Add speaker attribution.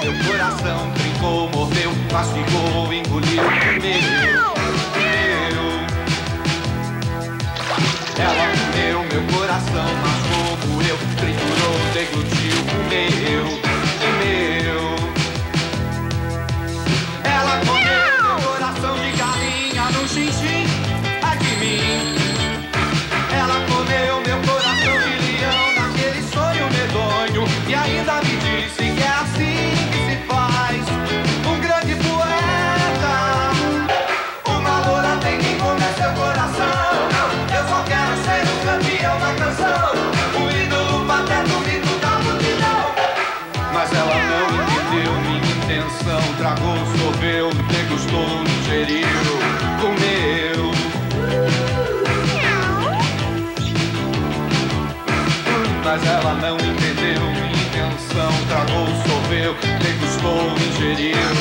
Speaker 1: Meu coração trincou, mordeu, mastigou, engoliu, bebeu, comeu. Ela comeu, meu coração mas mascou, eu triturou, deglutiu, comeu, comeu. Ela comeu meu coração de galinha no xixi. Tragou, sorveu, degustou, digeriu, comeu. Mas ela não entendeu minha intenção. Tragou, sorveu, degustou, ingeriu.